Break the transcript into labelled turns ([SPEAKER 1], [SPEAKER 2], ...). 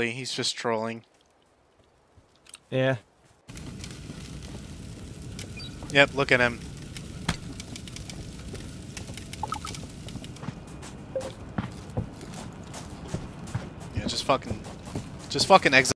[SPEAKER 1] He's just trolling.
[SPEAKER 2] Yeah.
[SPEAKER 1] Yep, look at him. Yeah, just fucking, just fucking exit.